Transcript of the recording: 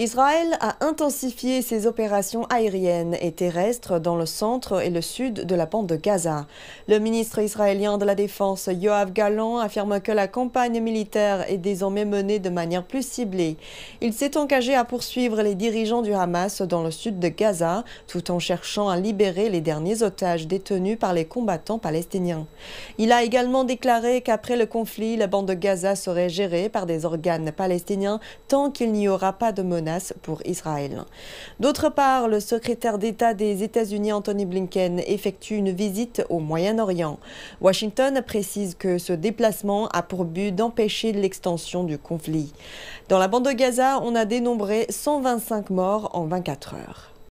Israël a intensifié ses opérations aériennes et terrestres dans le centre et le sud de la bande de Gaza. Le ministre israélien de la Défense, Yoav Galan, affirme que la campagne militaire est désormais menée de manière plus ciblée. Il s'est engagé à poursuivre les dirigeants du Hamas dans le sud de Gaza, tout en cherchant à libérer les derniers otages détenus par les combattants palestiniens. Il a également déclaré qu'après le conflit, la bande de Gaza serait gérée par des organes palestiniens tant qu'il n'y aura pas de menace pour Israël. D'autre part, le secrétaire d'État des États-Unis Anthony Blinken effectue une visite au Moyen-Orient. Washington précise que ce déplacement a pour but d'empêcher l'extension du conflit. Dans la bande de Gaza, on a dénombré 125 morts en 24 heures.